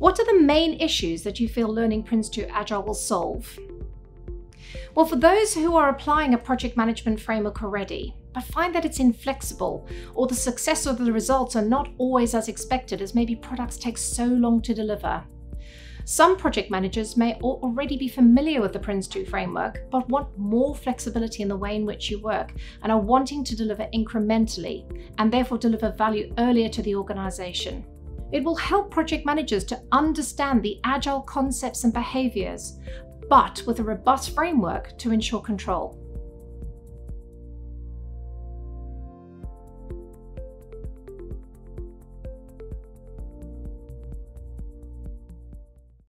What are the main issues that you feel learning Prince2 Agile will solve? Well, for those who are applying a project management framework already, but find that it's inflexible, or the success or the results are not always as expected as maybe products take so long to deliver. Some project managers may already be familiar with the Prince2 framework, but want more flexibility in the way in which you work and are wanting to deliver incrementally and therefore deliver value earlier to the organization. It will help project managers to understand the agile concepts and behaviors, but with a robust framework to ensure control.